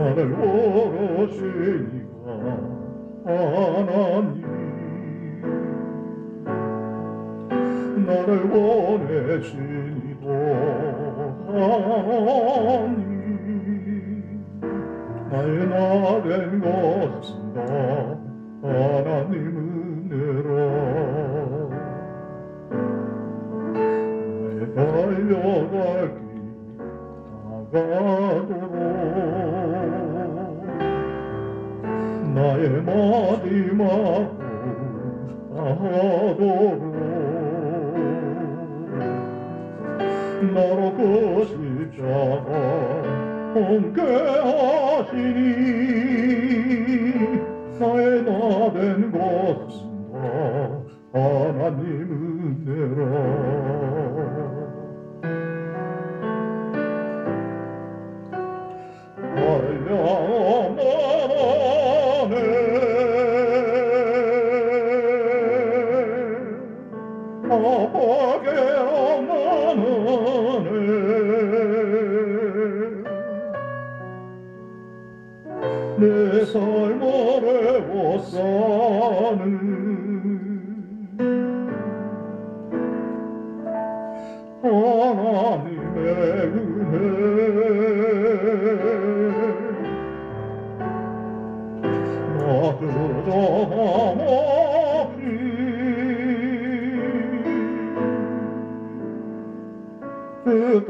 나를 원하시니가 하나님 나를 원하시니도 하나님 나의 나된 것은 다. 하나님 은 나의 마지막 하도록. 나로 그 십자가 함께 하시니 나의 나된 것은 다 하나님 은혜라 내 삶을 애워싸는 Te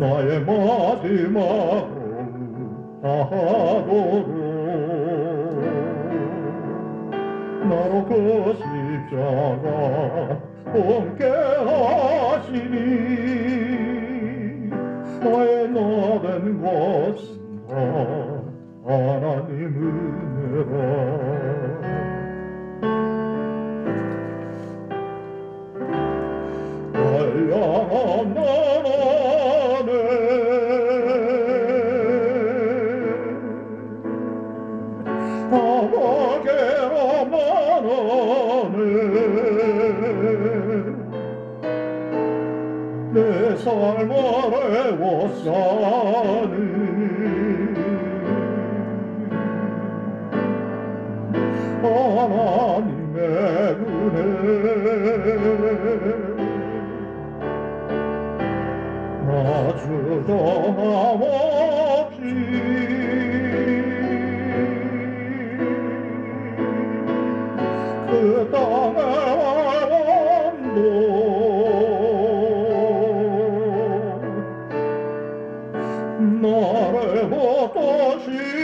나의 마지막 하도록 나로 그 십자가 함께 하시니 나의 나된 것은 다 하나님 은혜라 내 삶을 애워싸니. 하나님의 은혜 mare votacinum.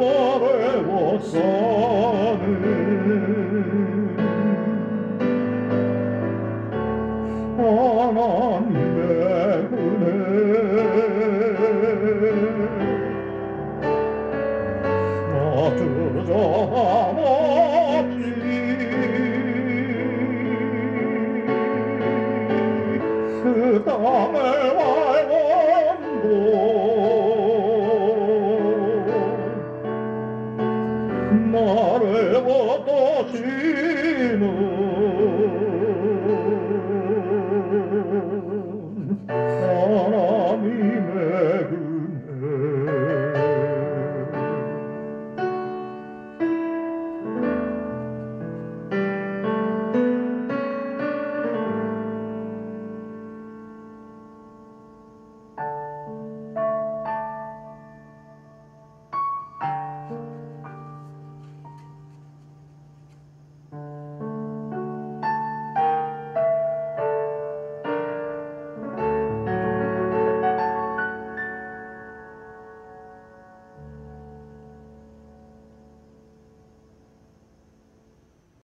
volevo sane Anan me amati Come Bueno.